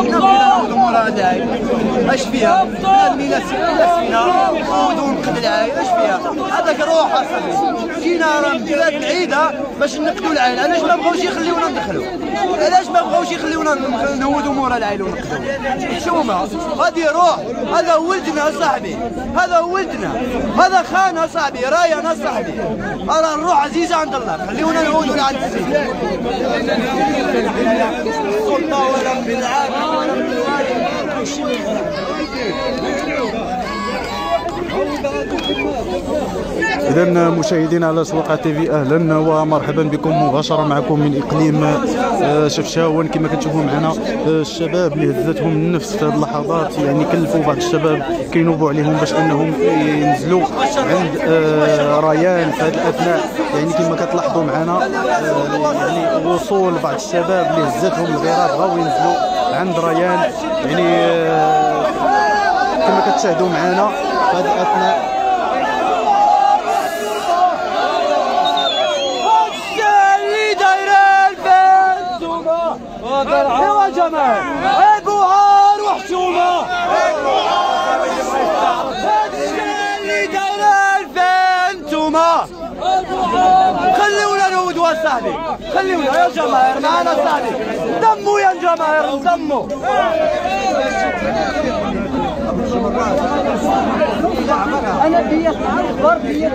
No. العاي اش فيها؟ بنادم إلى سفينه ودون قد العاي اش فيها؟ هذاك روح اصاحبي جينا راه من بلاد بعيدة باش نقدوا العايل علاش ما بغاوش يخليونا ندخلوا؟ علاش ما بغاوش يخليونا نهودوا مورا العايل ونقدوا شو هما هذه روح. هذا ولدنا صاحبي. هذا ولدنا. هذا خان صاحبي. راينا صاحبي. راه الروح عزيزة عند الله. خليونا نهودوا لعند السيد السلطه ولا بالعافيه ولا بالوالد. اذا مشاهدينا على سواقع تي في أهلا ومرحبا بكم مباشرة معكم من إقليم آه، شفشاون كما كتشوفوا معنا آه، الشباب اللي هزتهم النفس في هذه اللحظات يعني كلفوا بعض الشباب كينوبوا عليهم باش أنهم ينزلوا عند آه، ريان في هذه الأثناء. يعني كما كتلاحظوا معنا يعني وصول بعض الشباب اللي هزتهم الغيره بغاو ينزلوا عند ريان يعني كما كتشاهدوا معنا هذه الاثناء ايوا جماعة ابوها وحشومه اللي دايره الفين نتوما خليونا نودوا صاحبي خليونا يا جماهير معنا صاحبي دموا يا جماهير دموا أنا بيا أخبار بيا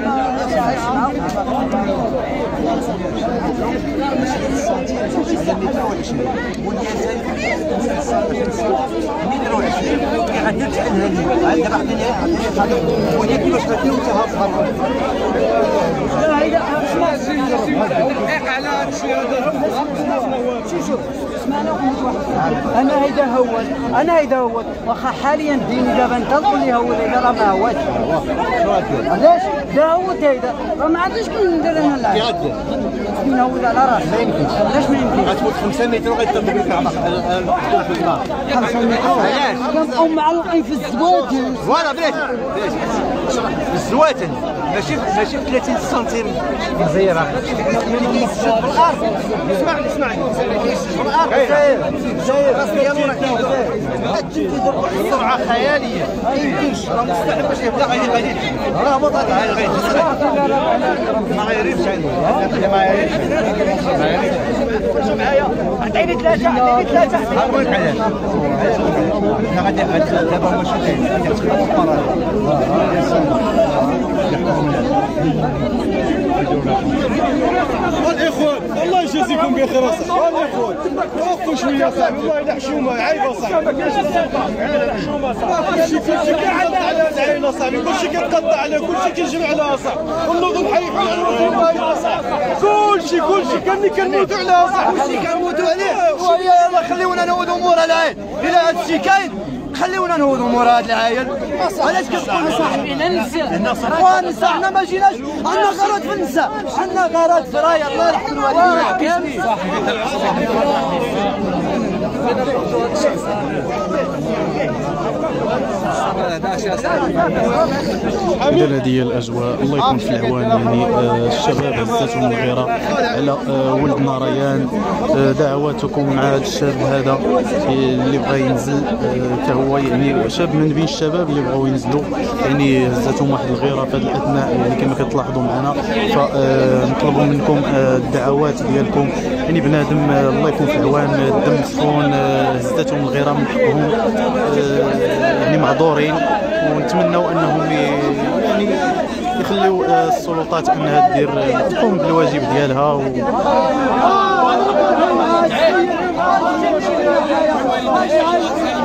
أنا هيدا هو. أنا هيدا هو. واخا حاليا ديني دابا انت تقول لي هو هيدا راه ما هوش. علاش؟ دا هو هيدا. راه ما عنديش كون ندير أنا العب من هو على راسي ما يمكنش. علاش ما يمكنش؟ غتفوت 5 متر وغيطلب لك الكعبه 5 متر. علاش؟ كنبقاو معلقين في الزواج. فوالا بلاتي الزواتن ماشي ماشي 30 سنتيم. جزيرة. اسمعني اسمعني سرعه خياليه ما يمكنش راه مستحيل باش يبدا غادي غادي راه هبط هذا غادي ما غيريبش عليه ما غيريبش ما يريبش معايا. عطيني ثلاثة عطيني ثلاثة. علاش إحنا غادي دابا هما شنو كاين الاخوان الله يجازيكم بخير اصاحبي الاخوان وقفوا شوية صاحبي والله الا حشومه عيبه صاحبي كلشي كلشي كيعلى على العين صاحبي كلشي كيتقطع على كلشي كيجري على صاحبي ونوضوا نحيحوا على الوطن صاحبي كلشي كلشي كان كنموتوا عليها صاحبي كلشي كنموتوا عليه ويا يلا خليونا نعودوا مورا العين إلى هذا الشيء كاين خليونا نهودوا مورا هاد العايل. علاش كتقول صاحبي ننسى. ونسى حنا ما جيناش. عندنا غرض في النساء. عندنا غرض في رايه الله يرحم الوالدين. اذا هذه الأجواء الله يكون في العوان يعني آه، الشباب هزتهم الغيره على آه، ولدنا ريان آه، دعواتكم مع هذا الشاب هذا اللي بغى ينزل حتى هو يعني شاب من بين الشباب اللي بغاو ينزلوا يعني هزتهم واحد الغيرة في هذه الأثناء يعني كما كتلاحظوا معنا. فنطلبوا منكم الدعوات ديالكم. يعني بنادم الله يكون في العوان الدم سخون هزتهم الغيرة من حقهم يعني معذورين. ونتمنوا أنهم يعني يخليو السلطات أنها دير تقوم بالواجب ديالها. و...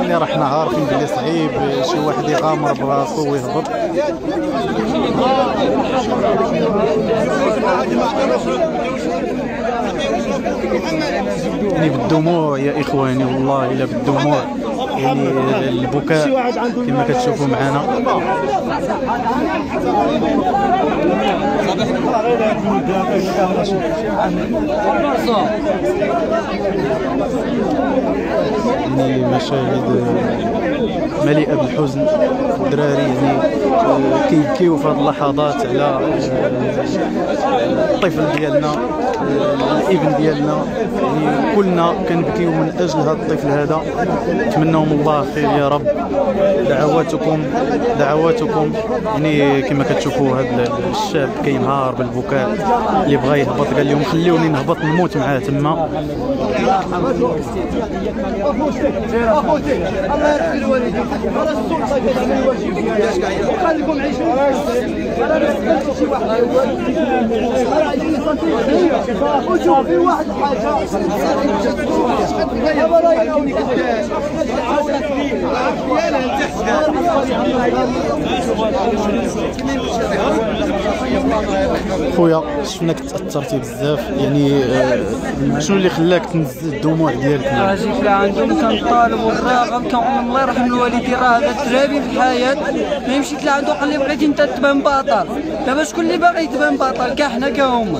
يعني راه حنا عارفين بلي صعيب شي واحد يغامر براسو ويهبط. يعني بالدموع يا إخواني والله إلا بالدموع. البكاء كما كتشوفوا معنا. يعني مشاهد مليئة بالحزن الدراري يعني آه، كيبكيو في هذه اللحظات على آه، الطفل ديالنا آه، الابن ديالنا. يعني كلنا كنبكيو من أجل هذا الطفل هذا. نتمناهم الله خير يا رب. دعواتكم دعواتكم. يعني كما كتشوفوا هذا الشاب كينهار بالبكاء اللي بغى يهبط. قال لهم خليوني نهبط نموت معاه تما. وشوف في واحد الحاجة دابا راه يكون خويا شفناك تاثرتي بزاف. يعني آه، شنو اللي خلاك تنزل الدموع ديالك؟ راه جيت لعندهم كنطالب والراغب كنقول الله يرحم الوالدين. راه هذا الترابي في الحياة. ما يمشيت لعندو قال لي بغيتي انت تبان بطل دابا شكون اللي باغي يتبان بطل كاع حنا كاع هما.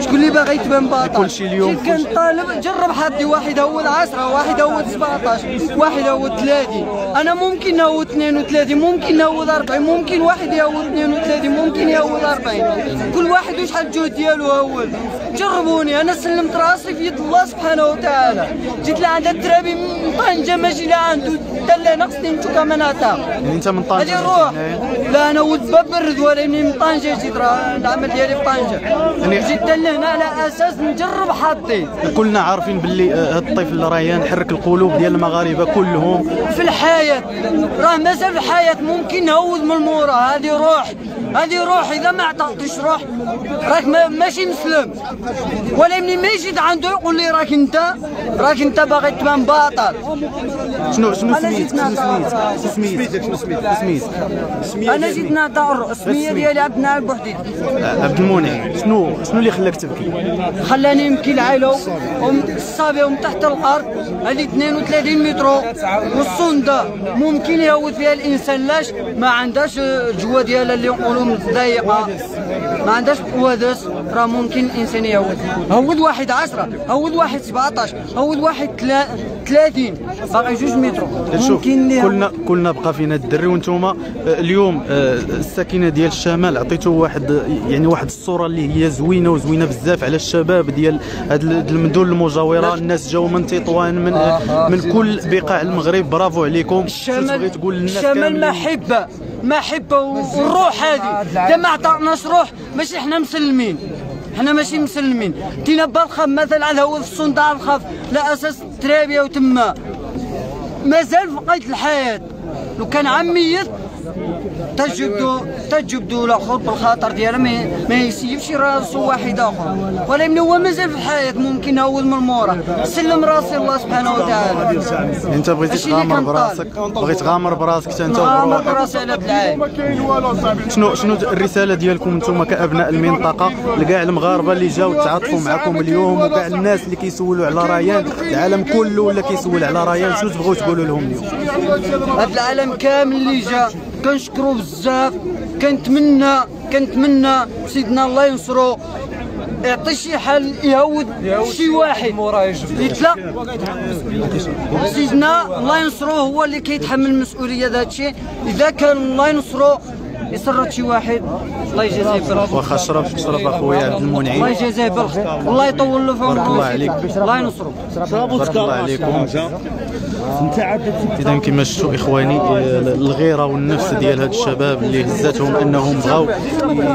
شكون اللي باغي يتبان بطل كلشي اليوم كنطالب جرب حظي. واحد هود 10 واحد هود 17 واحد هود 30 أنا ممكن نهود 32 ممكن نهود 40 ممكن واحد يهود 32 ممكن يهود 40 كل واحد وشحال الجهد ديالو هول جربوني أنا سلمت راسي في يد الله سبحانه وتعالى. جيت لعند الترابي من طنجة ماشي دلع نقصني نمشو كمان هتا يعني أنت من طنجة هذه روح. لا أنا ولد باب الرد ولكني من طنجة جيت راه العمل ديالي في طنجة. يعني- جيت لهنا على أساس نجرب حظي. كلنا عارفين باللي آه، هذا الطفل ريان حرك القلوب ديال المغاربة كلهم. في الحياة راه مازال في الحياة ممكن نهوض من المورا. هذه روح. هذه روح إذا ما عطاتش روح راك ما ماشي مسلم. ولا مني ما يجي عنده يقول لي راك أنت راك أنت باغي تبان باطل. شنو شنو سميت؟ شنو سميت؟ شنو سميت؟ شنو سميت؟ أنا جيت نعطى السمية ديالي عبد النعال بوحدي. عبد المنعم. شنو شنو اللي خلاك تبكي؟ خلاني نبكي والصابي ومن تحت الأرض هذه 32 متر والصندة. ممكن يهود فيها الإنسان لاش ما عندهاش الجوة ديالها اللي يقولوا مضيقة. ما عندهاش قوادس راه ممكن الإنسان يهود هود واحد 10 هود واحد 17 هود واحد تلا- 30 باقي جوج متر. ممكن ليه- كلنا كلنا بقى فينا الدري وأنتم اليوم آه، الساكنة ديال الشمال عطيتو واحد يعني واحد الصورة اللي هي زوينة وزوينة بزاف على الشباب ديال هاد ال- المدن المجاورة. الناس جاو من تطوان من من كل بقاع المغرب. برافو عليكم. الشمال تقول للناس الشمال كاملين؟ محبة والروح هذه. إذا ما عطاناش روح ماشي إحنا مسلمين. إحنا ماشي مسلمين. تينا بالخف مثلا هو في الصنداع الخف. لا أساس ترابية وتما. مازال في قيد الحياة. لو كان عميت تجبدوا تجبدوا الآخر بالخاطر ديالها ما يسيبش راسو واحد آخر. ولكن هو مازال في الحياة ممكن اول من المورا سلم راسي الله سبحانه وتعالى. أنت بغيتي تغامر. براسك؟ بغيت تغامر براسك حتى أنت وروحك براسي على بالعين شنو شنو الرسالة ديالكم أنتم كأبناء المنطقة؟ لكاع المغاربة اللي جاو تعاطفوا معكم اليوم وكاع الناس اللي كيسولوا على ريان. العالم كله ولا كيسول على ريان؟ شنو تبغوا تقولوا لهم اليوم؟ هذا العالم كامل اللي جا كنشكرو بزاف كنتمنى كنتمنى سيدنا الله ينصرو يعطي شي حل يهود شي واحد. يطلق سيدنا الله ينصرو هو اللي كيتحمل المسؤولية ذا الشيء إذا كان الله ينصرو يسرد شي واحد. الله يجازيه بالخير. واخا شرف شرف أخويا عبد الله المنعم يجازيه بالخير. والله يطول له في بارك الله عمره عليك. الله ينصرو. بارك الله عليكم. اذا كما شفتوا إخواني الغيرة والنفس ديال هاد الشباب اللي هزتهم إنهم بغاو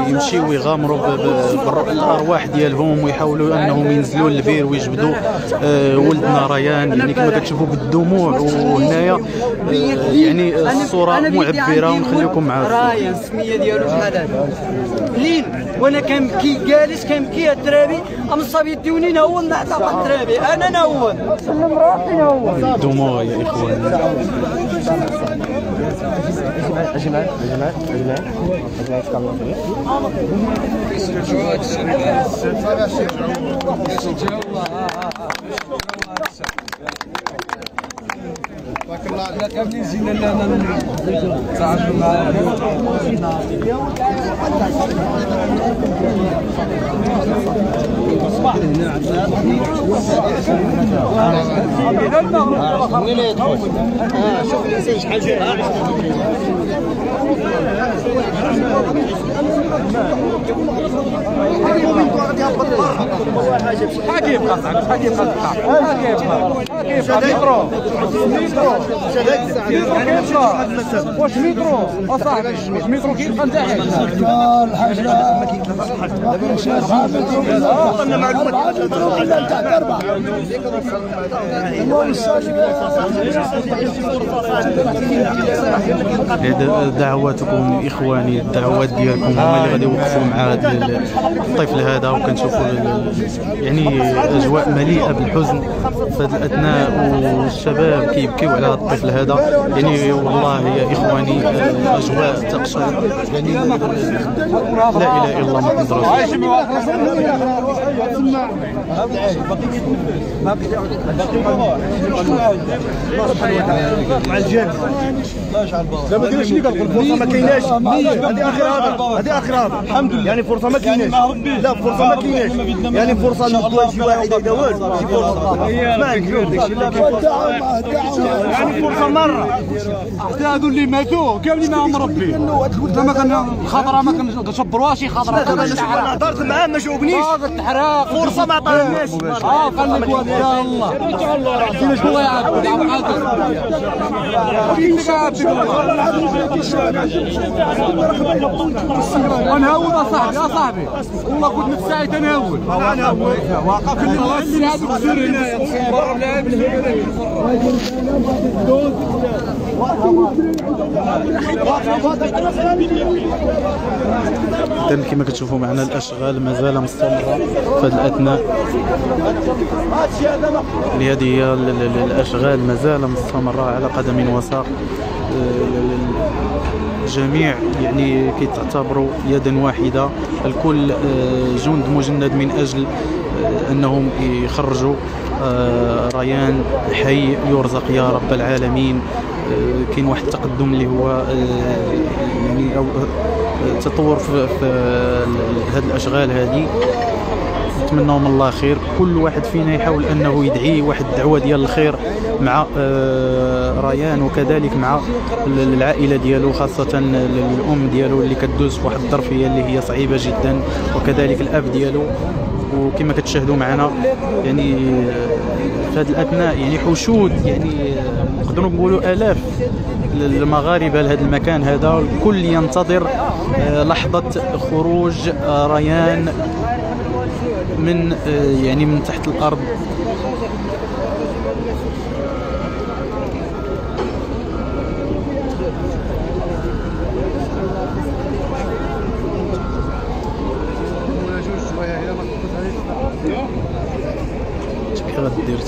يمشيو يغامروا ب- ب- بالأرواح ديالهم ويحاولوا إنهم ينزلوا للبير ويجبدوا آه، ولدنا ريان. يعني كما كتشوفوا بالدموع وهنايا آه، يعني الصورة معبرة ونخليكم مع الصورة. رايا السمية ديالو شحال هذا لين. وأنا كنبكي جالس كنبكي الترابي أم الصبي يديوني نهول نعتق الترابي أنا نهول سلم راسي نهول الدموع يا اخواني شوف الانسان شحال جاء حكيم قطعك حكيم قطعك حكيم حكيم مترو مترو واش اصاحبي كيبقى نتاعك هذا دعواتكم إخواني الدعوات ديالكم هما اللي غادي يوقفوا مع هذا الطفل هذا وكنشوفوا يعني أجواء مليئة بالحزن في هذا الأثناء والشباب كيبكيو على هذا الطفل هذا يعني والله يا إخواني آه، اجواء تقشعر يعني لا إله إلا الله محمد رسول الله. مع الجن لا ما كاينش اللي قال الفرصة ما كايناش. هذه آخر هضره هذه آخر هضره الحمد لله. يعني فرصة ما كايناش. لا فرصة ما كايناش. يعني فرصة شي واحد هذا والو شي فرصة. ما عندكش يعني فرصه مره حتى هذو اللي ماتوا كاملين معاهم ربي ما كان خضره ما كنشبروها شي خضره أنا هضرت معاه ما جاوبنيش فرصه ما عطاهالناش آه قال لك يا الله عرفتي شكون الله يعاقبك الله نهود اصاحبي اصاحبي والله كنت متساعد نهود أنا كل اللي هذوك الزور هنايا اذا كما كتشوفوا معنا الأشغال مازال مستمرة في هذا الأثناء. لهذه هي ال- ال- ال- الأشغال مازال مستمرة على قدم وساق. آه، الجميع يعني كيتعتبروا يدا واحدة. الكل آه، جند مجند من أجل آه، أنهم يخرجوا آه، ريان حي يرزق يا رب العالمين. آه، كاين واحد التقدم اللي هو آه، يعني آه، تطور في, في هذه الأشغال هذه. نتمنى من الله خير. كل واحد فينا يحاول أنه يدعي واحد الدعوة ديال الخير مع ريان وكذلك مع ال- العائلة ديالو خاصة ال- الام ديالو اللي كدوز في واحد الظرفية اللي هي صعيبة جدا وكذلك الأب ديالو. وكما كتشاهدوا معنا يعني في هذا الأثناء يعني حشود يعني نقدروا نقولوا آلاف المغاربه لهذا المكان هذا. الكل ينتظر آه، لحظة خروج آه، ريان من آه، يعني من تحت الأرض اش بك غدير تا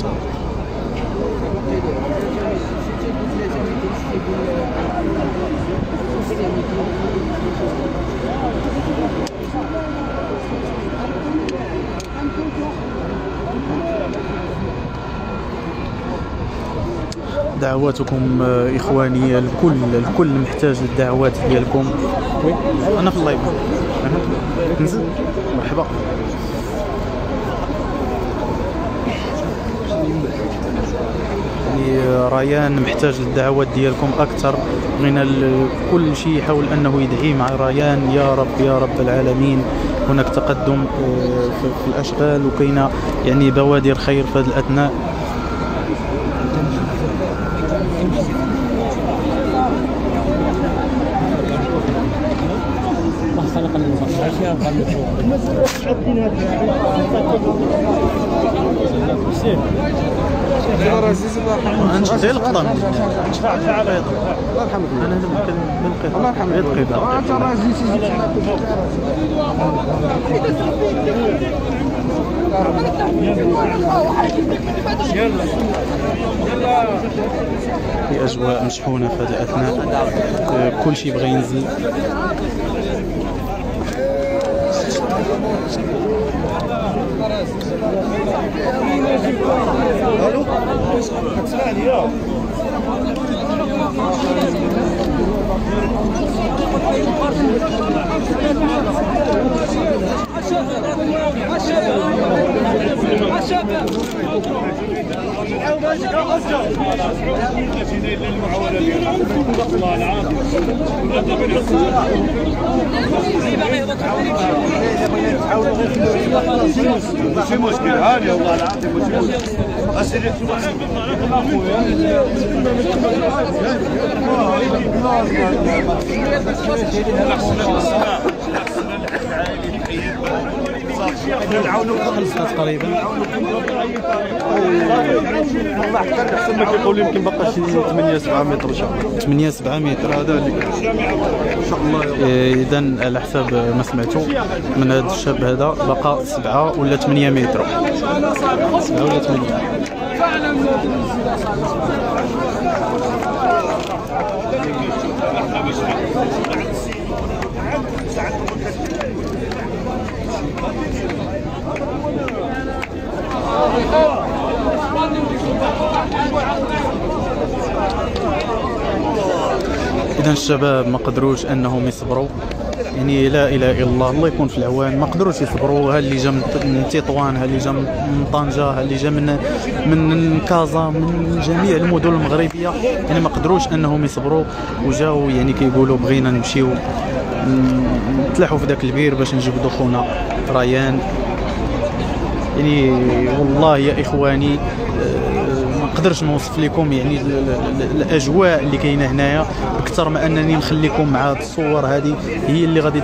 دعواتكم آه، إخواني الكل الكل محتاج للدعوات ديالكم. أنا في اللايف. نزل. مرحبا. ريان محتاج للدعوات ديالكم أكثر من كل شيء يحاول أنه يدعي مع ريان. يا رب يا رب العالمين هناك تقدم آه، في في الأشغال وكاينة يعني بوادر خير في هذه الأثناء. أنت زي القطن الله يرحمك أنا بالقطن الله يرحمك في اجواء مشحونة في هذه الاثناء كل شيء بغى ينزل. ألو اسمعني يا ماشي مشكل هاني والله العظيم ماشي مشكل اسيدي احسن ما يمكن بقى شي 8 7 متر ان شاء الله 8 7 متر هذا اذا على حساب ما سمعتوا من هذا الشاب هذا بقى 7 ولا 8 متر 7 ولا 8 اذا الشباب ما قدروش أنهم يصبروا. يعني لا إله إلا الله الله يكون في العوان ما قدروش يصبروا. ها اللي جا من تطوان ها اللي جا من طنجة ها اللي جا من من كازا من جميع المدن المغربية. يعني ما قدروش أنهم يصبروا. وجاو يعني كيقولوا بغينا نمشيو نتلاحوا في ذاك البير باش نجبدوا خونا ريان يعني والله يا إخواني آه، ما نقدرش نوصف لكم يعني ال- ال- ال- الأجواء اللي كاينة هنايا أكثر ما أنني نخليكم مع هاد الصور هذه هي اللي غادي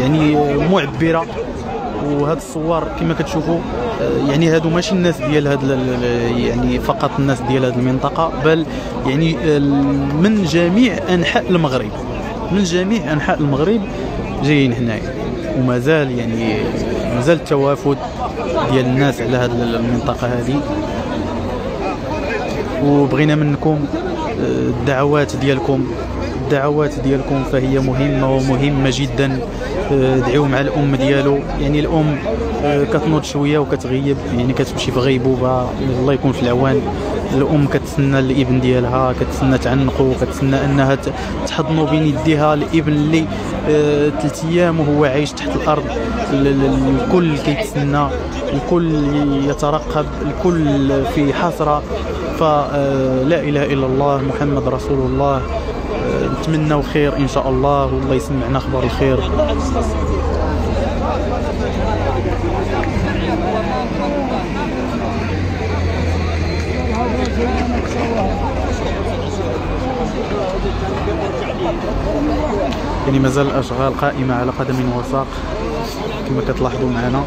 يعني معبرة. وهاد الصور كما كتشوفوا آه، يعني هادو ماشي الناس ديال هاد يعني فقط الناس ديال هاد المنطقة بل يعني ال- من جميع أنحاء المغرب من جميع أنحاء المغرب جايين هنايا. ومازال يعني مازال التوافد ديال الناس على هذه المنطقة هذه وبغينا منكم آه، الدعوات ديالكم. الدعوات ديالكم فهي مهمة ومهمة جدا. آه، دعيو مع الأم ديالو. يعني الأم آه، كتنوض شوية وكتغيب. يعني كتمشي في غيبوبة. الله يكون في العوان. الأم كتسنى الإبن ديالها كتسنى تعنقو كتسنى أنها تحضنو بين يديها الإبن اللي آه، ثلاث أيام وهو عايش تحت الأرض. ال- ال- الكل كيتسنى الكل يترقب الكل في حسرة. فلا إله إلا الله محمد رسول الله. آه، نتمنوا خير إن شاء الله والله يسمعنا خبر الخير. يعني مازال الأشغال قائمة على قدم وساق كما كتلاحظوا معنا.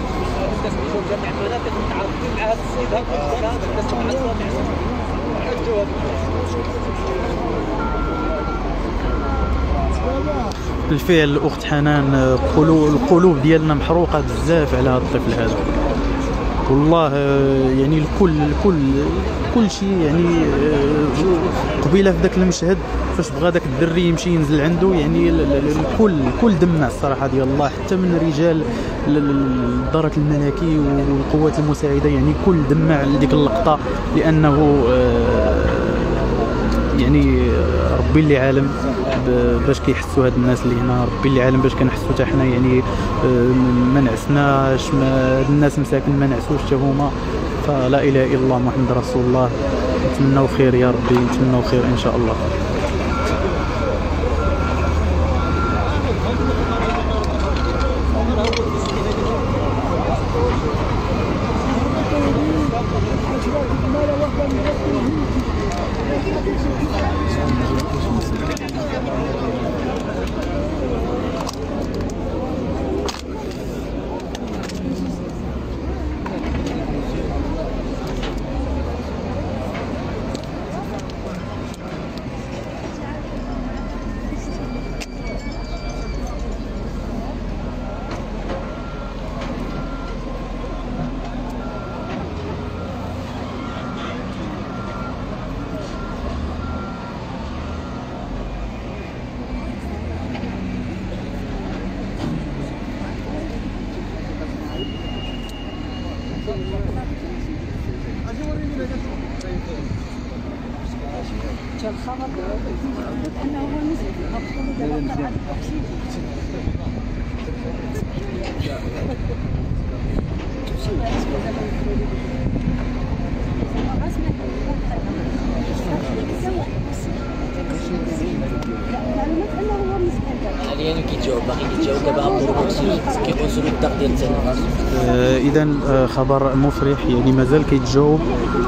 بالفعل الاخت حنان قلو- القلوب ديالنا محروقة بزاف على هذا الطفل هذا. والله آه، يعني الكل الكل كل شيء يعني آه، قبيلة في ذاك المشهد فاش بغى ذاك الدري يمشي ينزل عنده يعني ال- ال- الكل الكل دمع الصراحة ديال الله حتى من رجال ال- ال- الدرك الملكي والقوات المساعدة يعني كل دمع لديك اللقطة لأنه آه، يعني ربي اللي عالم. باش كيحسوا هاد الناس اللي هنا ربي اللي عالم باش كنحسوا حتى حنا يعني آه، ما نعسناش الناس مساكن ما نعسوش حتى هما. فلا إله إلا الله محمد رسول الله. نتمنوا خير يا ربي نتمنوا خير إن شاء الله. التنفس اذا آه، خبر مفرح يعني مازال كيتجاوب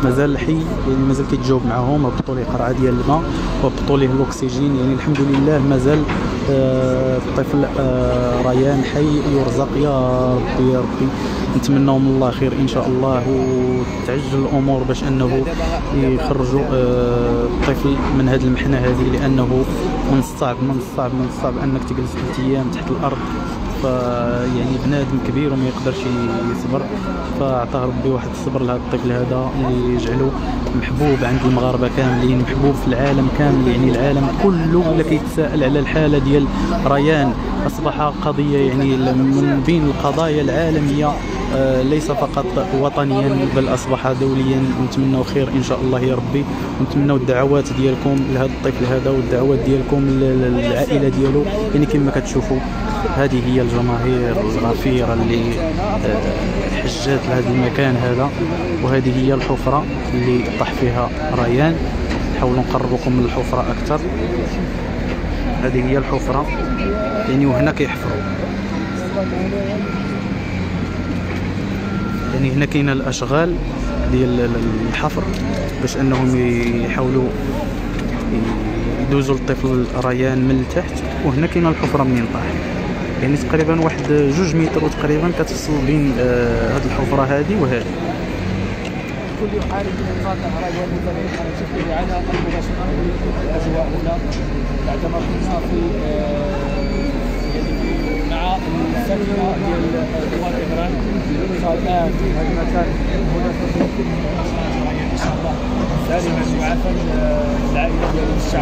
مازال حي يعني مازال كيتجاوب معاهم هبطوا ليه قرعة ديال الماء وهبطوا ليه الأكسجين. يعني الحمد لله مازال آه، الطفل آه، ريان حي يرزق يا ربي يا ربي. نتمنوا من الله خير إن شاء الله وتعجل الأمور باش أنه يخرجوا آه، الطفل من هذه المحنة هذه لأنه من الصعب من الصعب من الصعب أنك تجلس ثلاث أيام تحت الأرض. فيعني بنادم كبير وما يقدرش يصبر. فأعطاه ربي واحد الصبر لهذا الطفل هذا اللي يجعله محبوب عند المغاربة كاملين محبوب في العالم كامل يعني العالم كله ولا كيتساءل على الحالة ديال ريان. أصبح قضية يعني من بين القضايا العالمية آه، ليس فقط وطنيا بل أصبح دوليا. نتمنوا خير إن شاء الله يا ربي. ونتمنوا الدعوات ديالكم لهذا الطفل هذا والدعوات ديالكم للعائلة ديالو. يعني كما كتشوفوا هذه هي الجماهير الغفيرة اللي آه، حجات لهذا المكان هذا وهذه هي الحفرة اللي طاح فيها ريان. نحاولوا نقربكم من الحفرة أكثر. هذه هي الحفرة. يعني وهنا كيحفروا يعني هنا كاينة الأشغال ديال الحفر باش أنهم يحاولوا يدوزوا الطفل ريان من التحت وهنا كاينة الحفرة منين طاح يعني تقريبا واحد جوج متر تقريبا كتفصل بين آه، هاد الحفرة هذه وهذه كل من متابعين على هنا بعدما كنا في مع السفينة ديال دوار إيران فالآن هذا المكان هنا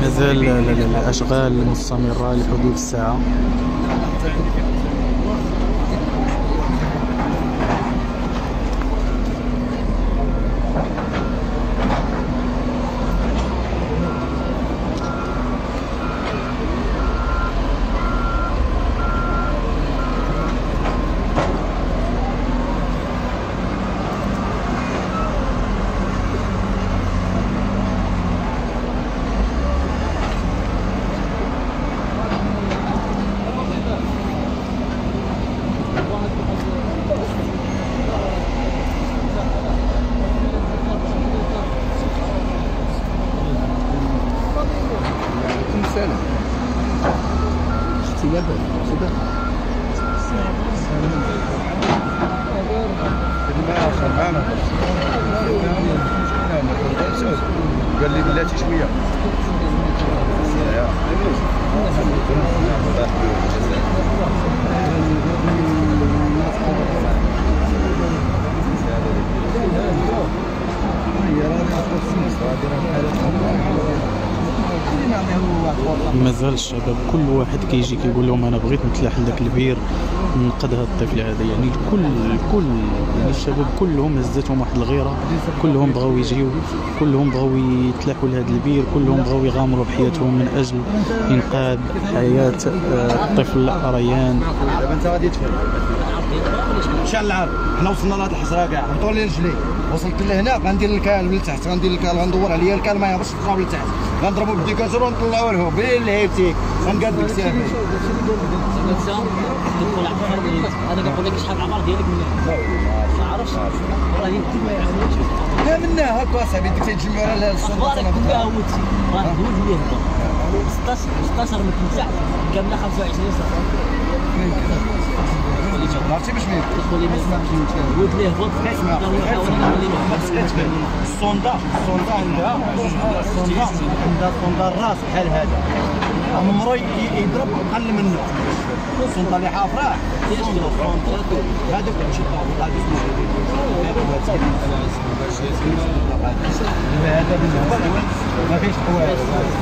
مازال ال- ال- الاشغال مستمرة لحدود الساعة. Thank you. مازال الشباب كل واحد كيجي كيقول لهم أنا بغيت نتلاح لذاك البير ننقذ هذا الطفل هذا يعني الكل الكل يعني الشباب كلهم هزتهم واحد الغيرة. كلهم بغاو يجيو كلهم بغاو يتلاحوا لهذا البير كلهم بغاو يغامروا بحياتهم من أجل إنقاذ حياة آه، الطفل ريان دابا أنت غادي تفهم. شحال العمق حنا وصلنا لهاد الحفرة كاع. هبطوا لي رجلي. وصلت لهنا غندير ال cale من التحت غندير ال cale غندور عليا ال cale ما يهبطش التراب لتحت غنضربوا بالديكاتور ونطلعوا له بين الهيبتيك غنقاد تدخل على العمر أنا كنقول لك شحال العمر ديالك؟ من ما عرفتش. راه هي كل ما يعرفوش لا منا هكا اصاحبي ديك تيتجمعوا على الصندوق أخبارك؟ كلها هوتي راه هود اللي هبط 16 16 من تمسح كاملة 25 سنه عرفتي باش مين تدخل لي هود اللي هبط اسمع الصوندا الصوندا عندها الصوندا عندها الصوندا الراس بحال هذا عمرو يضرب أقل منه الصوندا اللي حافره هذاك شوف هذاك هذا بالنسبة ما فيش حوايج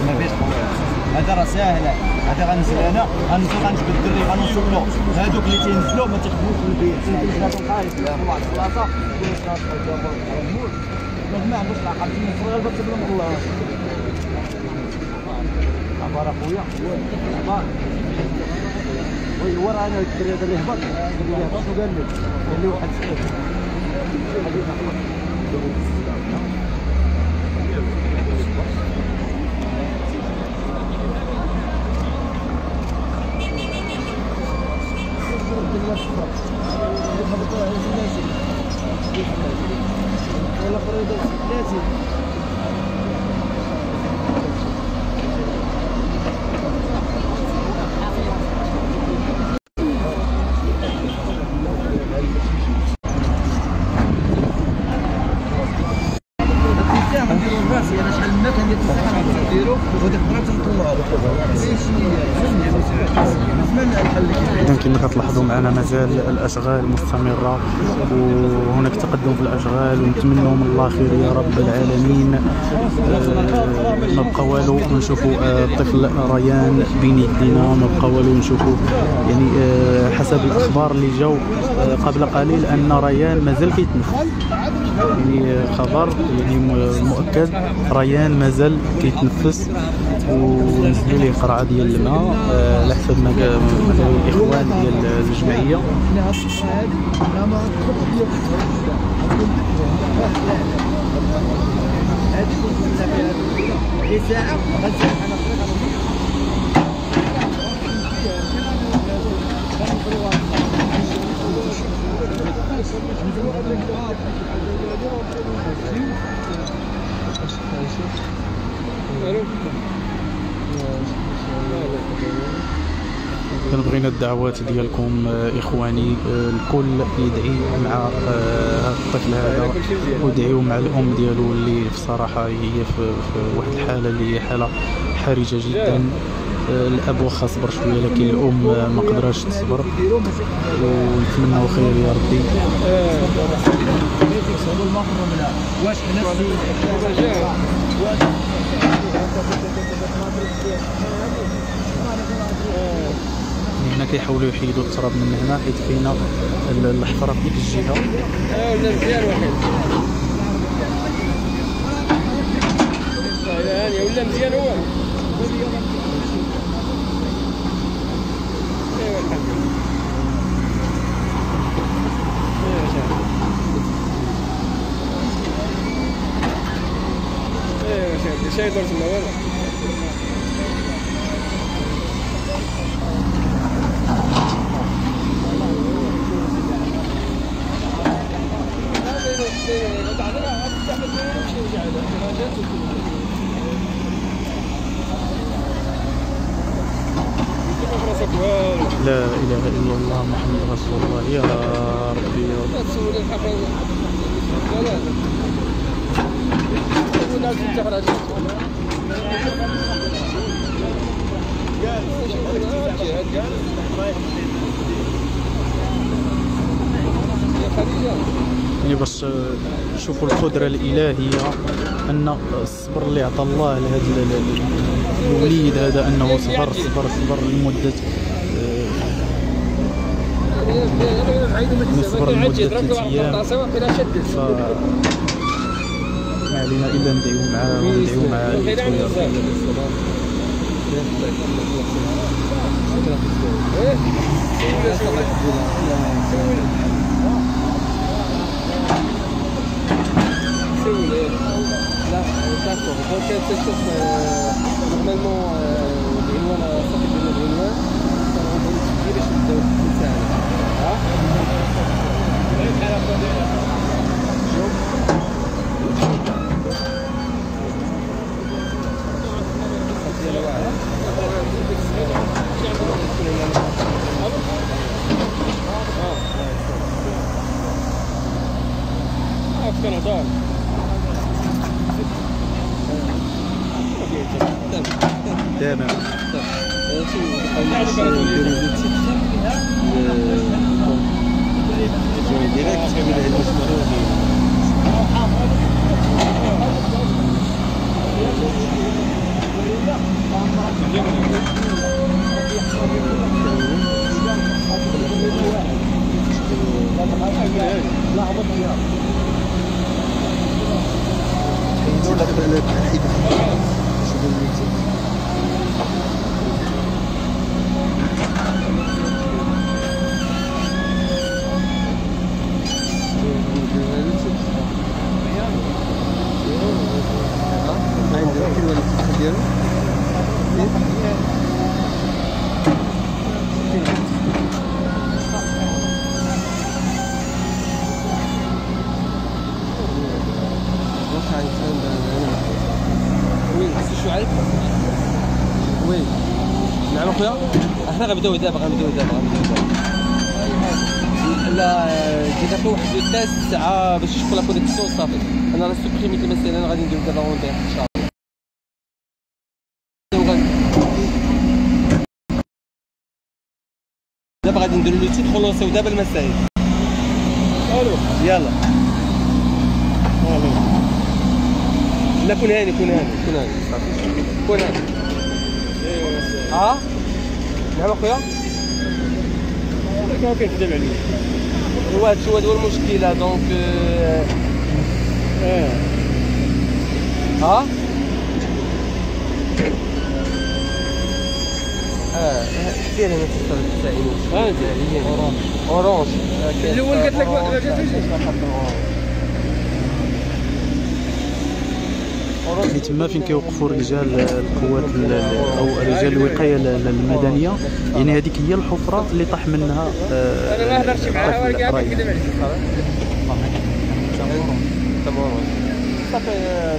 ما فيش حوايج هذا راه ساهله هذا غنزل أنا غنزل غنجبد الدري غنوصل له. هذوك اللي تينزلوا ما تيخدموش في البيت. تينزلوا خارج واحد البلاصه ما جمعوش العقل في الغالب تبلغ الله. عبر أخويا عبر وي ورا أنا الدري هذا اللي هبط. اللي هبط وقال لي قال لي واحد كما كتلاحظوا معنا مازال الأشغال مستمرة وهناك تقدم في الأشغال ونتمنوا من الله خير يا رب العالمين. آه، ما بقى والو نشوفوا آه، الطفل ريان بين يدينا ما بقى والو نشوفوا يعني آه، حسب الأخبار اللي جاو آه، قبل قليل أن ريان مازال كيتنفس يعني آه، خبر يعني مؤكد ريان مازال كيتنفس ونزلوا ليه قرعة ديال الماء آه، على حسب ما الاخوان ديال الجمعيه كنبغينا الدعوات ديالكم آه، إخواني آه، الكل يدعي مع آه، هذا الطفل هذا ويدعيو مع الأم ديالو اللي بصراحه هي في, واحد الحالة اللي هي حالة حرجة جدا. آه، الأب واخا صبر شوية لكن الأم ما قدراتش تصبر. ونتمنوا خير يا ربي. هنا كيحاولوا يحيدوا التراب من هنا حيت كاينة ال- الحفرة في ديك الجهة. ولا مزيان هو ايوا شاي لنا والو لا إله إلا الله محمد رسول الله. يا ربي. يا ربي تسول الحفله لا لا تقول لازم تخرج يعني باش نشوفوا القدرة الإلهية أن الصبر اللي عطى الله لهذا ال- ال- الوليد هذا أنه صبر صبر صبر لمدة صبر لمدة ثلاث أيام. ف ما علينا الا ندعيو معاه وندعيو مع عائلته يا رب لا d'accord donc تشوف normalement العنوان صافي ديال العنوان كنعملوا التسجيل باش نبداو نساعدوا ها That's gonna Direkt لحظة غنبداو دابا غنبداو دابا غنبداو دابا. لا جينا في واحد التاس ساعه باش نشوفوا la connexion صافي. أنا راه المسائل أنا غادي ندير دابا اونلاين إن شاء الله. دابا غادي نديرو le test خلصيو دابا المسائل. ألو. يلا. لا كون هاني كون هاني كون هاني. كون هاني. آه نعم اخويا ما كنكذب عليك هو هادشي هو المشكلة donc آه، آه. ها؟ آه دير هنا التسعينات. ها انت Orange. Orange. الأول قالت لك ما جاتوش اللي تما فين كيوقفوا رجال القوات ال- ال- أو رجال الوقاية ال- ال- المدنية يعني هذيك هي الحفرة اللي طاح منها آه، أنا ما هضرتش معاها الطفل ولكن الرأي. كنكذب عليك تمام صافي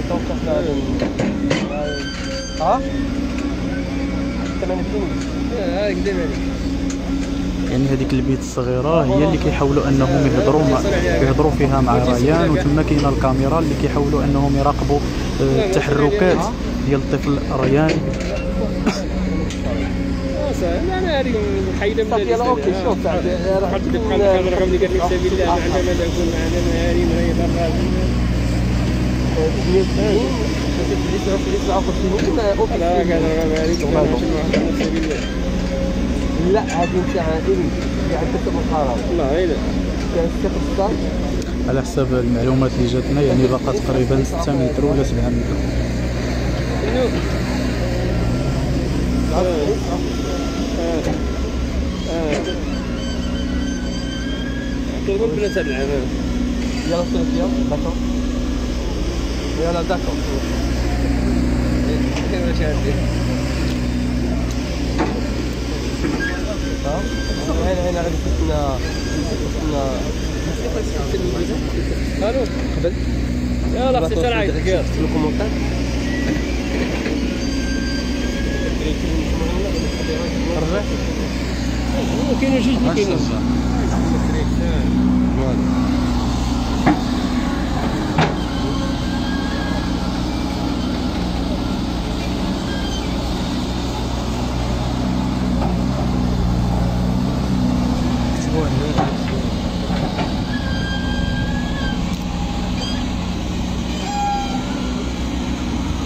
دونك إحنا غادي ها 8 كذب عليك يعني هذيك البيت الصغيرة هي اللي كيحاولوا أنهم يهضروا يهضروا فيها مع ريان وتما كاينة الكاميرا اللي كيحاولوا أنهم يراقبوا التحركات ديال الطفل ريان آه لا هذه نتاع ابن قاعد تكتب القرار الله غير كان صفر ستة على حسب المعلومات اللي جاتنا يعني باقا تقريبا 6 متر ولا 7 متر يلا سولفيا داكور يلا داكور هنا هنا غادي ألو قبل يلا أختي شرعي في الكومونتير رجع كاين كاينين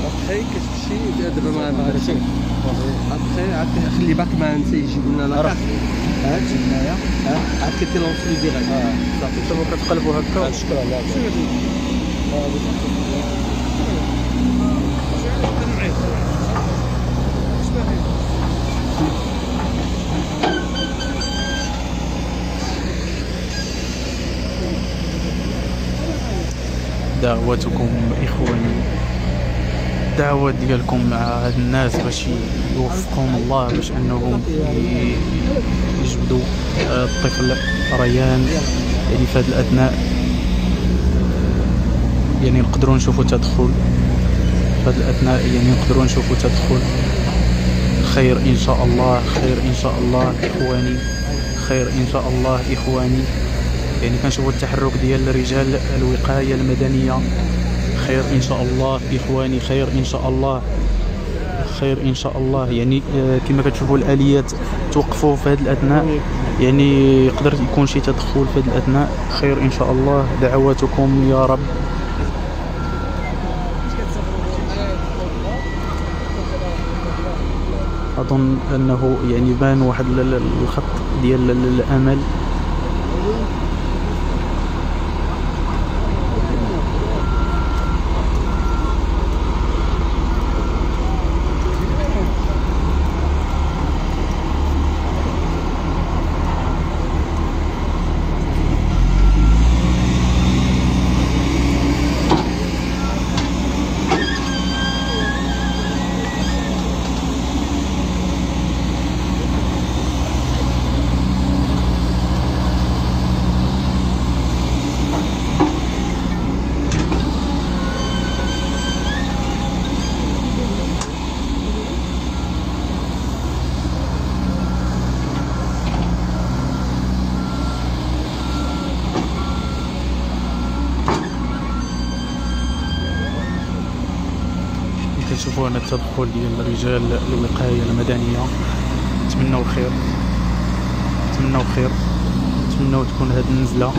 ابخي كتمشي دابا ما ما غاديش ابخي عاد خلي باك ما نسى يجيب لنا لا كارت ها تجي هنايا ها عاد كتلونسي لي ديريكت كتقلبوا هكا. شكرا لا دعوتكم إخواني. الدعوة ديالكم مع هاد الناس باش يوفقهم الله باش أنهم يجبدوا آه، الطفل ريان. يعني في هذه الأثناء. يعني نقدروا نشوفوا تدخل في هذه الأثناء يعني نقدروا نشوفوا تدخل خير إن شاء الله خير إن شاء الله إخواني. خير إن شاء الله إخواني. يعني كنشوفوا التحرك ديال رجال الوقاية المدنية. خير إن شاء الله إخواني خير إن شاء الله. خير إن شاء الله. يعني آه، كما كتشوفوا الآليات توقفوا في هذه الأثناء. يعني يقدر يكون شي تدخل في هذه الأثناء. خير إن شاء الله. دعواتكم يا رب. أظن أنه يعني بان واحد ال- ال- الخط ديال ال- الأمل. التدخل ديال رجال الوقايه المدنية. نتمنوا الخير. نتمنوا الخير. نتمنوا تكون هذه النزلة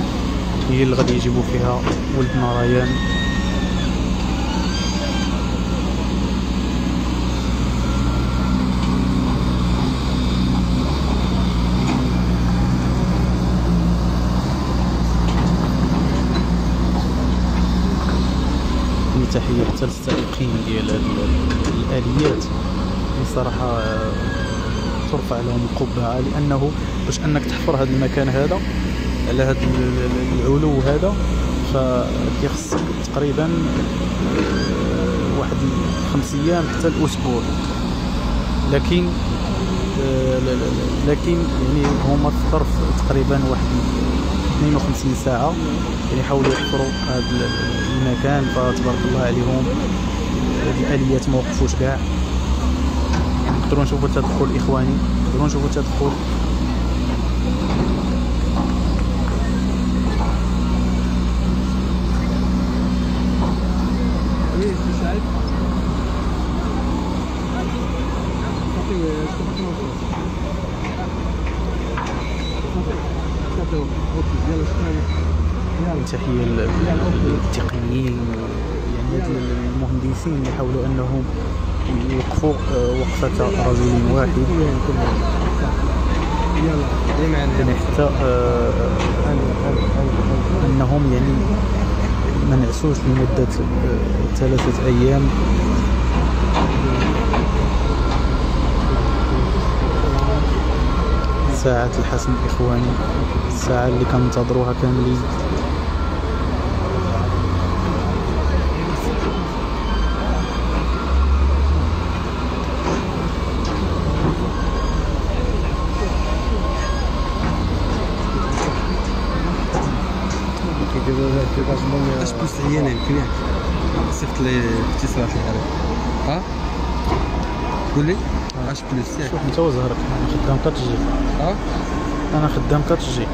هي اللي غادي يجيبوا فيها ولدنا ريان تحيه حتى للسائقين ديال هاد ال- الاليات اللي صراحة آه، ترفع لهم القبعه لأنه باش أنك تحفر هذا المكان هذا على هذا ال- ال- العلو هذا فكيخصك تقريبا آه، واحد خمس أيام حتى الأسبوع. لكن آه، لكن يعني هما في ظرف تقريبا واحد 52 ساعة يعني حاولوا يحفروا هذا ال- المكان فتبارك الله عليهم. الآليات ما وقفوش كاع. نقدروا نشوفوا تدخل إخواني نقدروا نشوفوا تدخل تحية لل- للتقنيين يعني المهندسين اللي حاولوا أنهم يوقفوا آه، وقفة رجل واحد. يعني حتى آه، أنهم يعني ما نعسوش لمدة آه، ثلاثة أيام. ساعة الحسم إخواني الساعة اللي كننتظروها كاملين بلس عيانه يمكن ياك صيفط لي اتصالات الغريب ها؟ قول لي. اش بلس ياك شوف أنت وزهرك أنا خدام كتجي ها؟ أنا خدام كتجي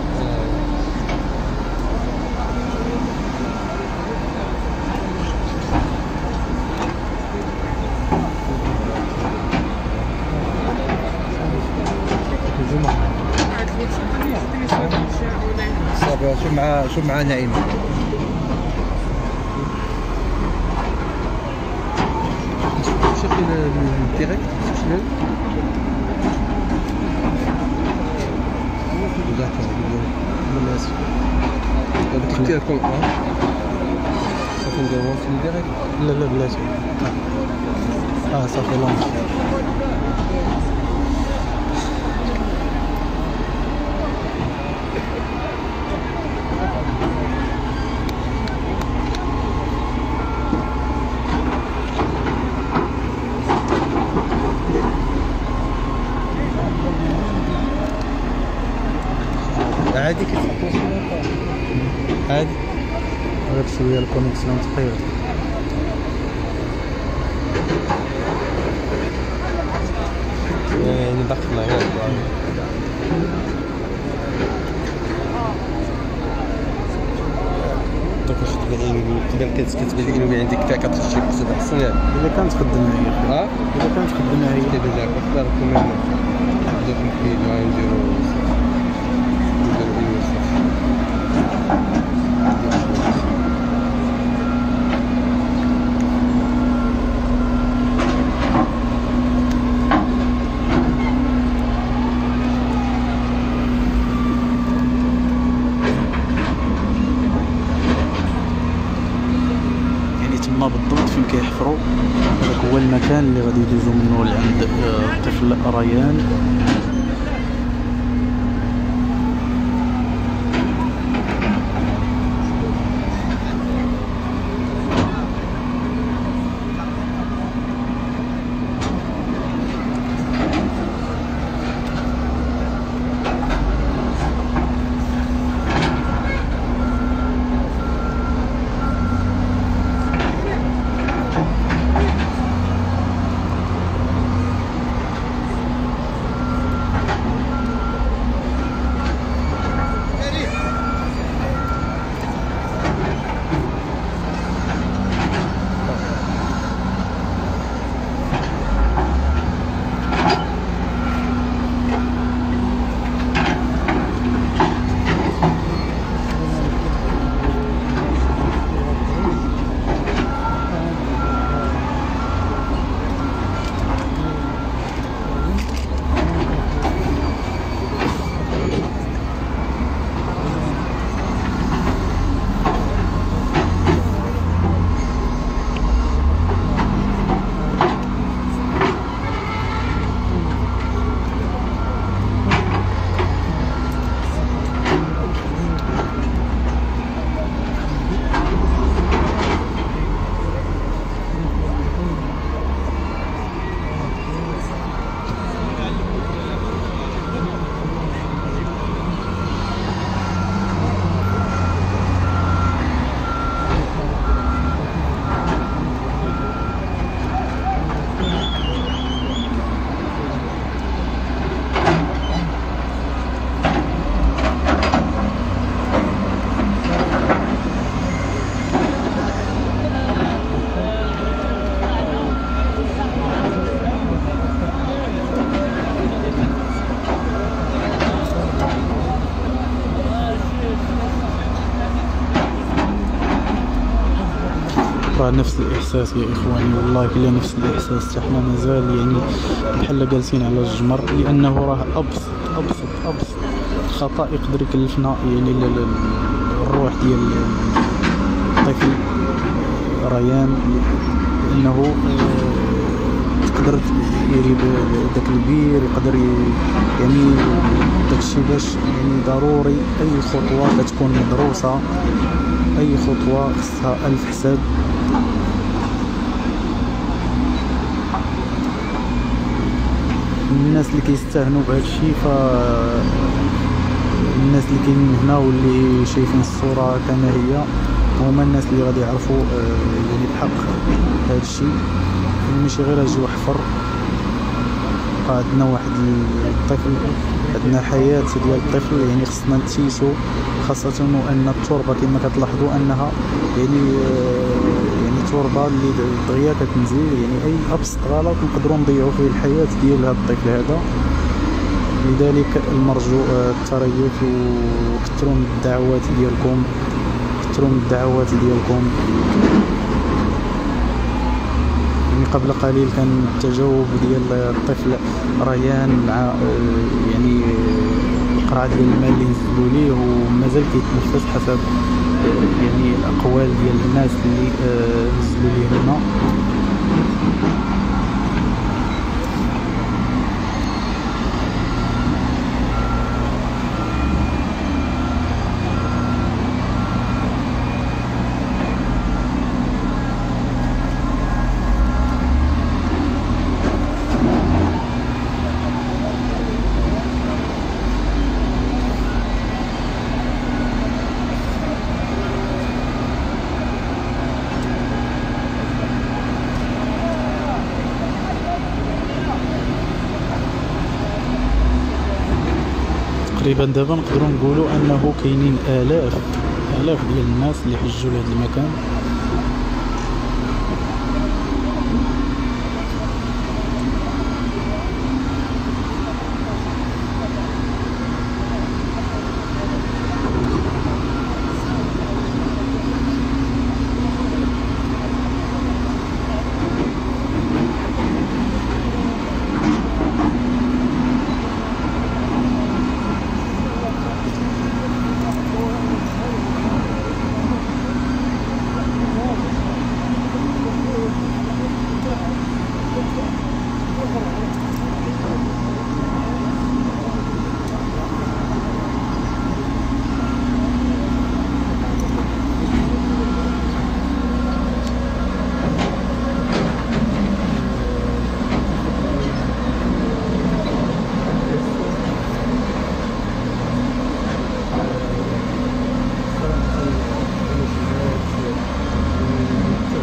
صافي شوف مع شوف مع نعيمة. الديريكت شنو داكور بالناس بدك لكم آه صافي نديرو في الديريكت لا لا بلاتي آه صافي لونش عادي غير شوية الكونيكسيون تقير يعني باقي معايا دوك واش تبان قبل كتبان لك انه عندك كفايه كتخشي بحسب احسن ياك الا كانت خدمنا هي ها الا كانت خدمنا هي كده جاك اختاركم هنا دوك نحيدو نديرو نديرو يوسف بالضبط فين كيحفروا. هذاك هو المكان اللي غادي يدوزو منه لعند آه، الطفل ريان. نفس الإحساس يا إخواني. والله الا نفس الإحساس حتى حنا مازال يعني بحال جالسين على الجمر لأنه راه أبسط أبسط أبسط خطأ يقدر يكلفنا يعني ال- ال- الروح ديال الطفل ريان انه آه، تقدر يريد داك البير يقدر يعني داكشي باش يعني ضروري أي خطوة كتكون مدروسة أي خطوة خصها ألف حساب. الناس اللي كيستهنوا بهذا الشيء ف الناس اللي كاينين هنا واللي شايفين الصورة كما هي هما الناس اللي غادي يعرفوا آه، يعني بحق هذا الشيء. ماشي غير أجي وحفر عندنا واحد الطفل عندنا حياة ديال الطفل يعني خصنا نتيسو خاصة وأن التربة كما كتلاحظوا أنها يعني آه، يعني تربة اللي دغيا كتنزل يعني أي أبسط غلط نقدروا نضيعوا فيه الحياة ديال هذا الطفل هذا. لذلك المرجو آه، التريث وكثروا من الدعوات ديالكم كثروا من الدعوات ديالكم. يعني قبل قليل كان التجاوب ديال الطفل ريان مع آه، يعني القرعه ديال الماء اللي نزلوا ليه ومازال كيتنفس حسب آه، يعني الأقوال ديال الناس اللي آه، نزلوا ليه هنا تقريبا دابا نقدروا نقولوا أنه كاينين الاف آلاف ديال الناس اللي حجوا لهذا المكان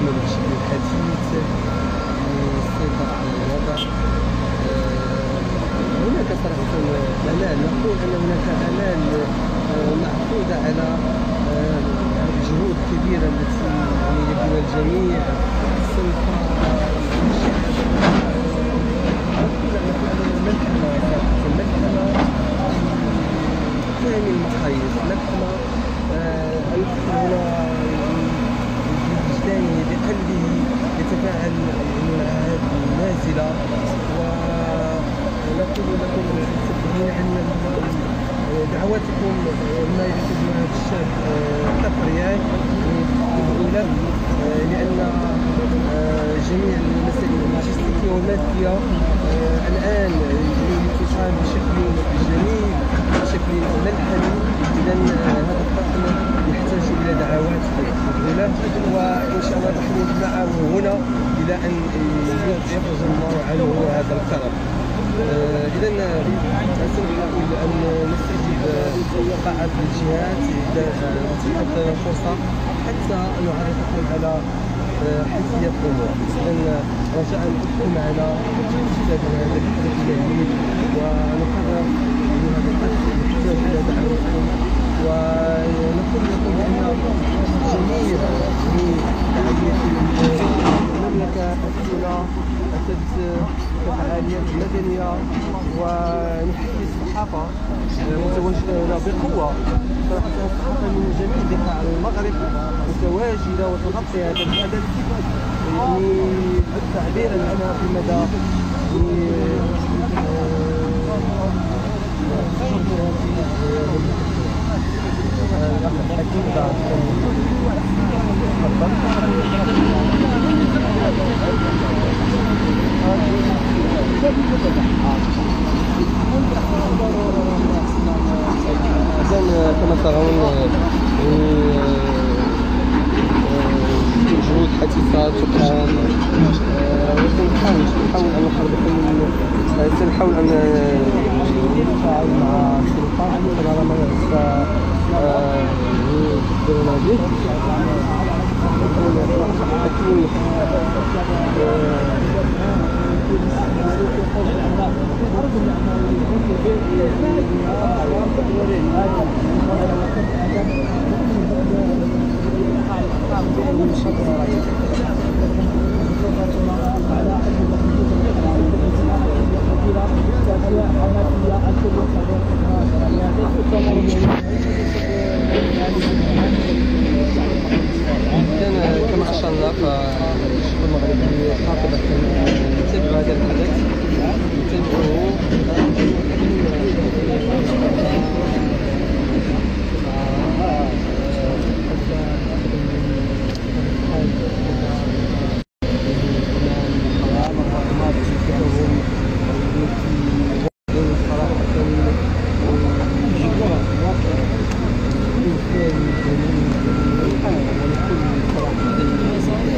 تعمل بشكل حثيث للسيطرة على الوضع آه، هناك صراحة آلال نقول أن هناك آلال آه، معقودة على آه، الجهود الكبيرة التي يعني يبذلها الجميع السلطة نقول أن الملحمة الملحمة المقاييس الملحمة آه، الطفل هنا بوجدانه بقلبه يتفاعل مع هذه النازلة ونقول لكم مستمعين أن دعواتكم ما يريد هذا الشاب آه، تقريان الأولى آه، آه، جميع المسائل اللوجستية والمادية آه، تقام بشكل جميل بشكل ملحمي إذا هذا الطفل يحتاج إلى دعوات الأولى وإن شاء الله نحن معه هنا إلى أن يفرج الله عنه هذا الكرم إذا سنحاول أن نستجيب بعض الجهات إذا أتيحت لنا الفرصة حتى نعرفكم على حيثية الأمور. إذا رجاء معنا في هذا الحدث الجميل ونقرر أن هذا الحدث يحتاج إلى دعوتكم ونقول لكم بأن جميع المملكة الأولى أتت كفعاليات مدنيه ونحيي الصحافه متواجده هنا بقوه صراحة الصحافه من جميع بقاع المغرب متواجده وتغطي هذا الحدث يعني بالتعبير عنها في مدى إذن كما ترون يعني جهود حثيثة تقام وسنحاول سنحاول أن نخرج سنحاول أن نتفاعل مع السلطات كما ما يقدرون به أكيد كان كما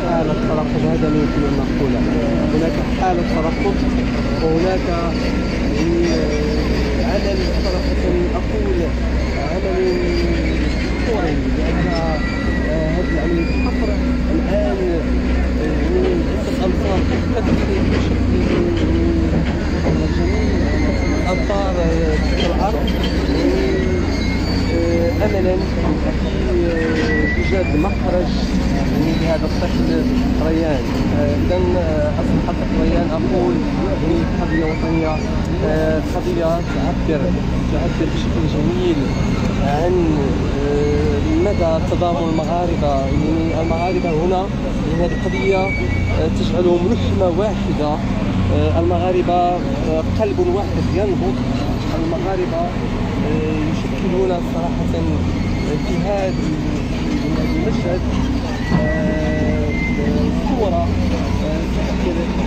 حالة ترقب هذا ما يمكن أن نقوله هناك حالة ترقب وهناك يعني آه، عمل صراحة أقول عمل أسطوري لأن آه، هذه العملية الحفر الآن آه، يعني عدة أمطار تدخل بشكل يعني جميل أمطار آه، تحت الأرض يعني آه، املا في آه، ايجاد مخرج يعني لهذا الطفل ريان اذا اصبح الطفل ريان أقول يعني قضيه وطنيه آه، قضيه تعبر تعبر بشكل جميل عن آه، مدى تضامن المغاربه يعني المغاربه هنا القضية آه، تجعلهم لحمة واحدة. آه، المغاربة آه، قلب واحد ينبض. المغاربة آه، يشكلون صراحة في هذا المشهد. صورة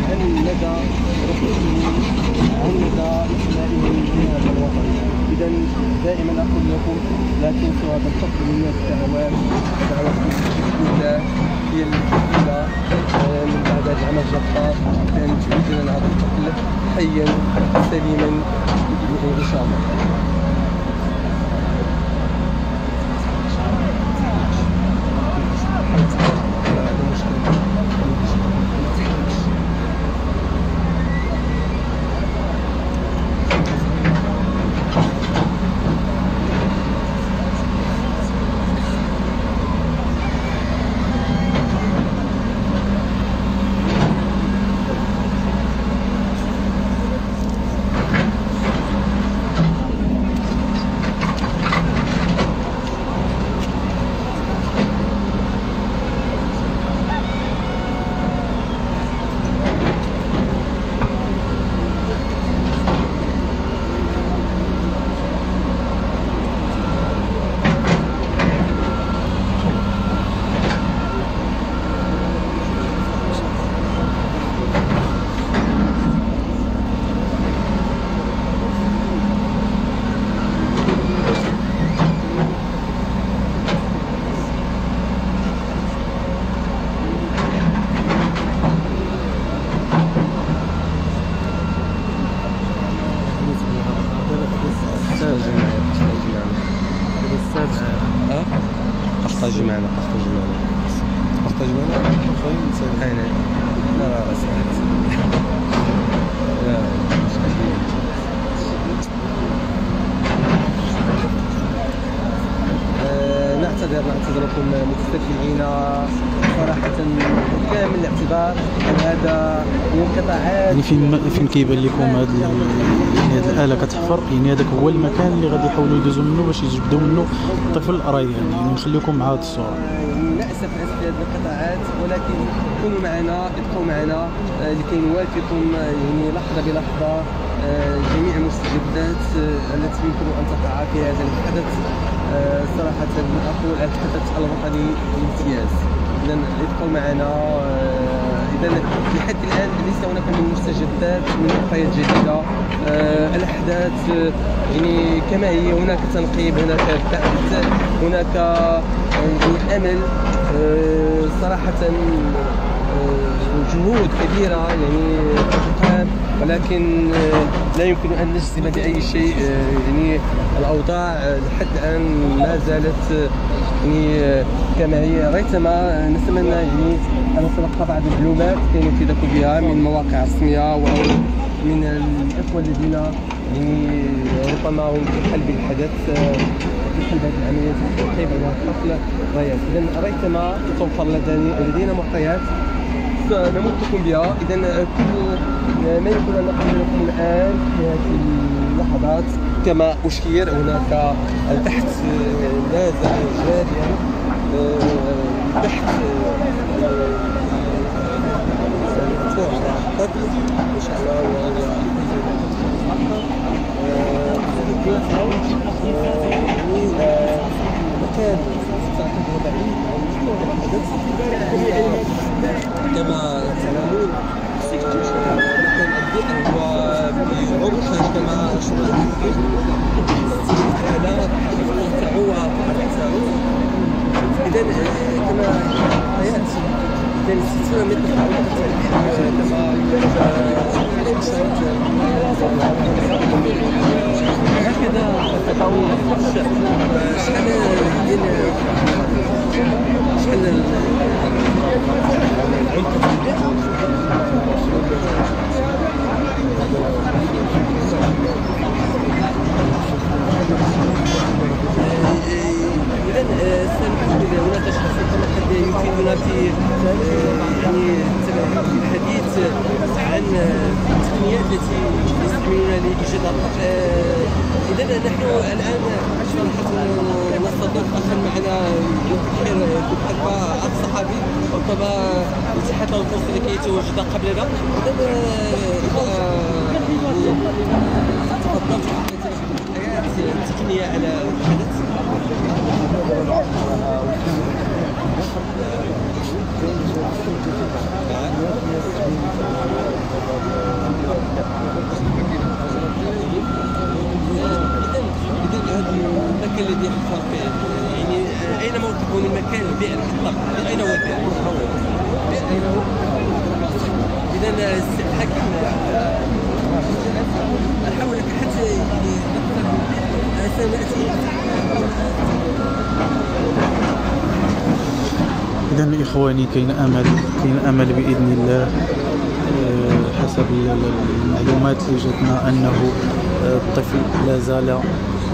عن مدى رفضهم عن مدى إسلامهم لهذا الوطن إذا دائما أقول لكم لا تنسوا هذا الفضل من الدعوات دعوات لله هي آه، من بعد هذا العمل الجبار كان هذا الطفل حيا سليما إن شاء الله فين فين كيبان لكم هاد هاد الآلة كتحفر؟ يعني هذاك هو المكان اللي غادي يحاولوا يدوزوا منه باش يجبدوا منه الطفل ريان يعني نخليكم مع هاد الصورة. أسف في هذه القطاعات ولكن كونوا معنا ابقوا معنا. آه، لكي نوافقكم آه، يعني لحظة بلحظة آه، جميع المستجدات التي يمكن أن تقع في هذا الحدث. صراحة أقول الحدث الوطني بامتياز إذا ابقوا معنا إذا لحد الآن ليس هناك من مستجدات من وقايات جديدة. آه، الأحداث آه، يعني كما هي هناك تنقيب هناك بحث هناك يعني أمل. آه، صراحة جهود كبيرة يعني تقام ولكن لا يمكن أن نجزم بأي شيء. يعني الأوضاع آه، لحد الآن ما زالت يعني كما هي ريثما نتمنى يعني أن نتلقى بعض المعلومات كي نفيدكم بها من مواقع رسميه أو من الاخوه الذين يعني ربما هم في قلب الحدث آه، في قلب هذه العملية التوقيع على حفل رايات اذا ريثما توفر لدينا معطيات سنمدكم بها. اذا كل ما يمكن أن نقول لكم الآن في هذه اللحظات كما أشير هناك البحث آه، لا زال جاريا. مدفوع على الطبل ان شاء الله وهو مكان تعتبر بعيد كما تعلمون مكان البئر هو بعمق كما شرحت الاستهلاك تاعو تاعو اذا كما حياه اذا 60 متر كما هكذا تطور شحال ديال شحال اذا سنحدد هناك اشخاص كما قد يفيدنا في آه، يعني الحديث عن التقنيات التي يستعملونها لايجاد الطاقه اذا نحن الان صراحة نستضيف اخا معنا بحر بحر الصحابي ربما اتاحت له اذا تفضلت الحياة التقنيه على المكان الذي يعني اين موقعه من مكان البئر بالضبط أين هو؟ إذا الحكم حتى يعني اذا إخواني كاين امل كاين أمل بإذن الله آه، حسب ال- ال- المعلومات اللي جاتنا أنه آه، الطفل لا زال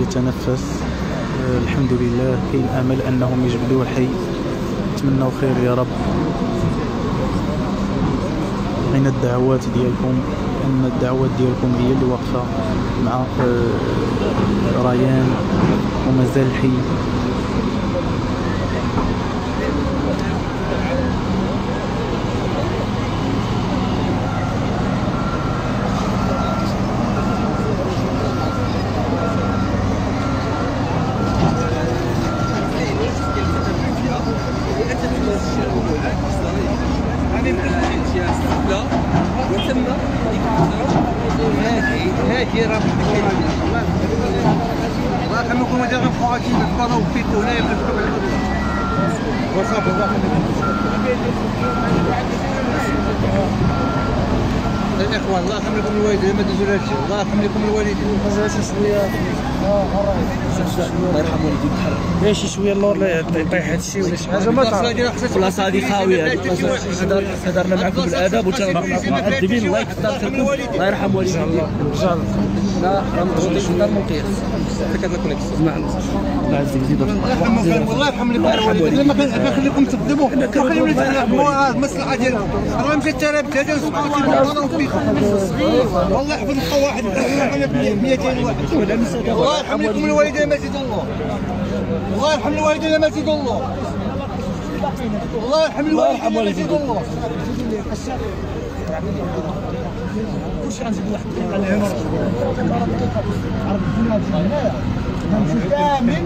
يتنفس. آه، الحمد لله كاين أمل أنهم يجبدوه حي. نتمنوا خير يا رب. من الدعوات ديالكم؟ أن الدعوات ديالكم هي اللي واقفة مع آه، ريان ومازال حي وتم هاجي راه الله يخليكم هذا غير فواتي بالقانون وفيتو هنايا في وصافي الله الاخوان الله يرحم لكم الوالدين تزول هادشي الله يرحم والديك شي شوية. اللور يطيح هذا الشيء. ولا شي حاجة ما تعرف. البلاصه هذه خاوية. معكم بالادب وتهضرنا معكم مؤدبين الله يكثر خيركم الله. يرحم والديكم إن شاء الله. لا مضغوطين من نعم. الله يعزك زيدوا والله يرحم لكم الوالدين ما كنخليكم تخدموا خليهم يتعلموا المصلحه ديالهم راه مشى التراب هذا والله يحفظ لكم واحد 200 واحد الله يرحم لكم الوالدين ما زيد الله الله يرحم الوالدين ما زيد الله الله يرحم الوالدين ما زيد الله كامل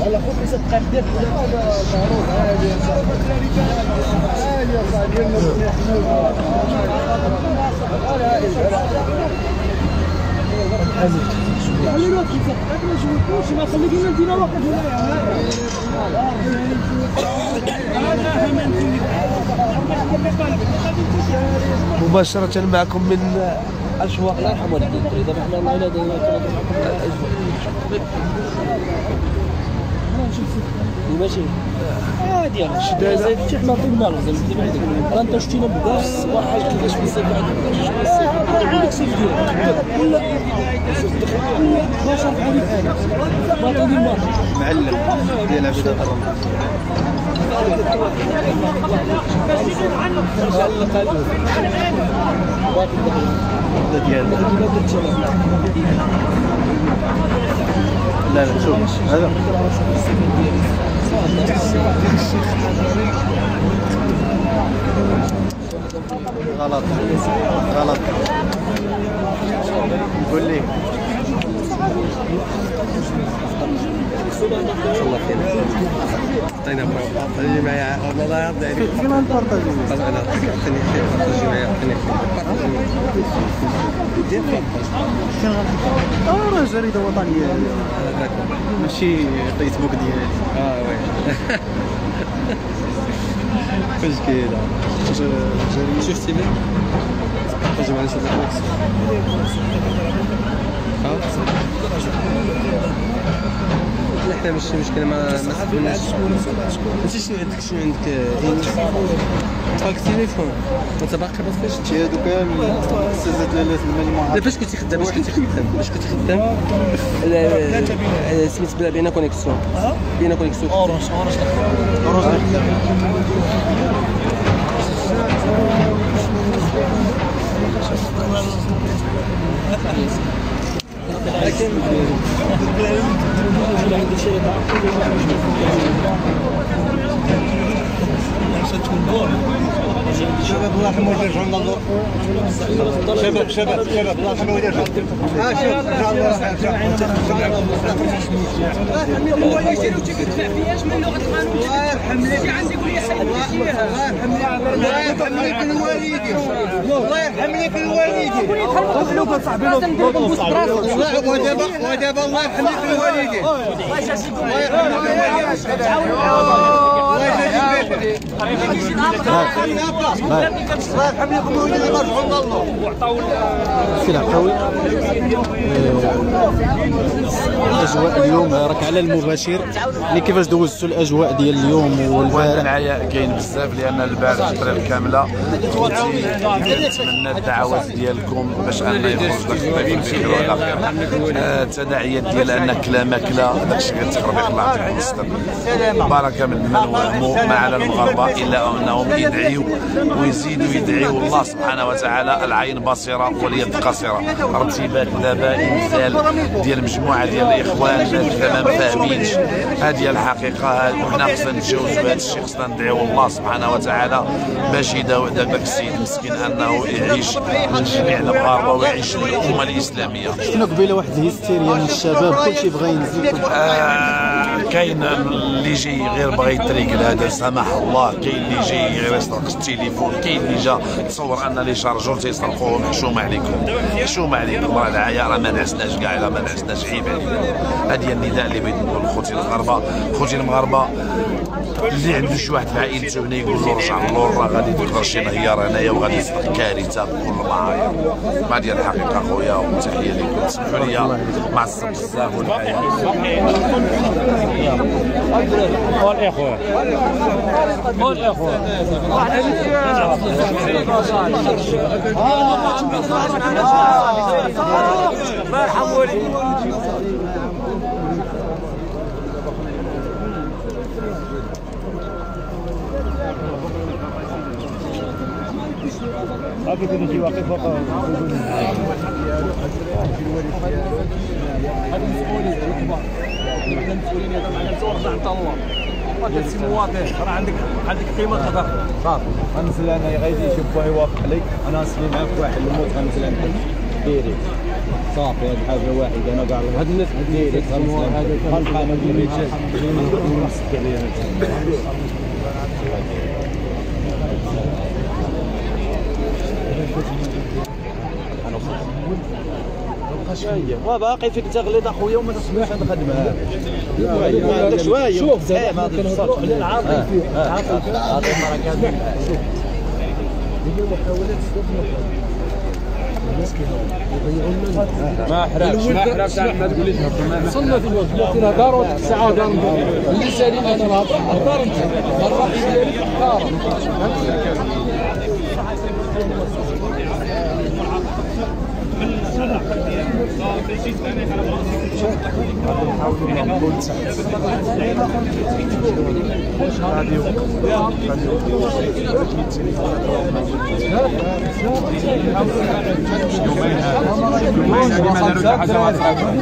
هلا خذ خمسة دقائق ديال هذا معروف عادي يا صاحبي عادي يا صاحبي مباشرة معكم من الشواق الله يرحم والديك إحنا الله ماشي. عادي أنا شدة زي شي حنا مال زي اللي بعيد راه انت شتينا بكاع الصباح كيفاش في الصيف بعد عندك السيف ديالك ولا ولا 12 عليك أنا. ما تدير ما معلم ديال عبد الله لا لا شوف هذا. غلط غلط. قول لي. الله خير عطينا برافو خلي معايا والله يرضي عليك فين نبارطاجي طبعا أنا خليني خير بارطاجي معايا خليني خير آه راه جريده وطنيه ماشي فيسبوك ديالي آه وي فاش كاينة جريده شفتي بيه بارطاجي معنا شي بوكس لا إحنا مش مشكله ما ما تقبلناش انت شنو عندك؟ شنو عندك؟ انت عندك التليفون. انت باقي ما فاش شتي هادو كامل المجموعة. لا فاش كنتي خدام؟ فاش كنتي خدام؟ فاش كنتي خدام؟ سميت بلا بينا كونيكسيون بينا كونيكسيون اورانج اورانج اورانج شباب الله يرحمه ويرجعوا لنا شباب شباب شباب الله يرحمه ويرجعوا آه شباب ان شاء الله الله يرحم لك الله يرحم لك الوالدين الله يرحم لك الوالدين ودابا ودابا الله يرحم لك الوالدين الله يرحم لك الوالدين الأجواء اليوم راك على المباشر. اللي كيفاش دوزتوا الأجواء ديال اليوم والبارح العياء كاين بزاف لأن البارح الطريق كاملة. نتمنى الدعوات ديالكم باش أن يخرج داك الطريق. بخير وعلى خير التداعيات ديال أن كلا ماكله داكشي كتخربيق الله يعطيكم الستر بركه من من وهموا ما على المغاربه إلا أنهم يدعيوا ويزيدوا يدعيوا الله سبحانه وتعالى العين بصيرة واليد قصيرة. ارتباك دابا انزال ديال مجموعة ديال الإخوان الناس ما فاهمينش. هذه الحقيقة هاد- وحنا خصنا نتجاوزوا هذا الشيء خصنا ندعيو الله سبحانه وتعالى. باش يداوي ذاك السيد المسكين أنه يعيش من جميع المغاربه ويعيش الأمة الإسلامية. شفنا قبيلة واحد الهستيريا من الشباب كلشي بغى ينزل. آه كاين اللي جاي غير بغى يتريقل هذا سمح الله كاين اللي جاي غير يسرق التليفون كاين اللي جا تصور أن لي شارجور تيسرقوهم حشومه عليكم حشومه عليكم. راه العيا راه ما نعسناش كاع راه ما نعسناش عيب عليكم هذه النداء اللي بغيت نقول خوتي المغاربه خوتي المغاربة اللي عنده شي واحد في عائلته هنا يقول له رجع اللور راه غادي تقدر شي انهيار هنايا وغادي يصدق كارثة بكل معايير ما ديال الحقيقة خويا وتحية لكم تسمحوا لي. معصب بزاف والحياة قول اخويا قول اخويا هذه مسؤوليه كبار إحنا مسؤولين هذا معنا ترجع انت الله راك سي مواطن راه عندك عندك قيمه تقدر صافي غنزل أنا غادي يشوف واحد يوافق علي أنا نسلي معاك واحد الموت غنزل أنا ديري صافي هذه حاجة واحدة أنا كاع هاد الناس ديري هذا غنبقى أنا ندير وباقي فيك تغليظ اخويا وما هاد الخدمه ما عندكش شوية شوف زعما ما توصلش العاطفي العاطفي ما حرقش ما حرقش ما تقوليش وصلنا في الوقت الساعة دار اللي سالين أنا نهضر انت ديالي هدار يومين هذه ما داروا حاجة